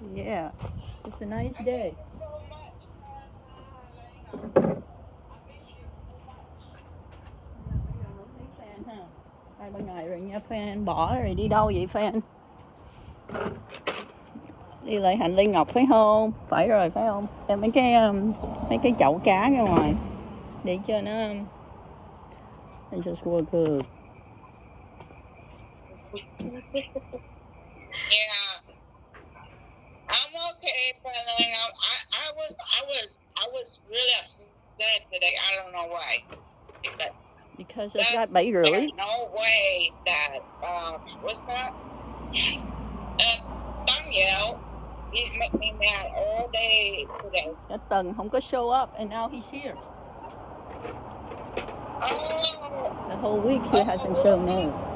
Yeah, it's a nice day. Ai bên Hai ba ngày rồi nha fan bỏ rồi đi đâu vậy fan? Đi lại hành Linh Ngọc phải không? Phải rồi phải không? Em mấy cái um, mấy cái chậu cá ra ngoài để cho nó um, I just work good. That's got there's no way that uh, what's that? Um, Daniel, he's making me mad all day today. Cái tầng không có show up and now he's here. Oh, The whole week he hasn't shown up.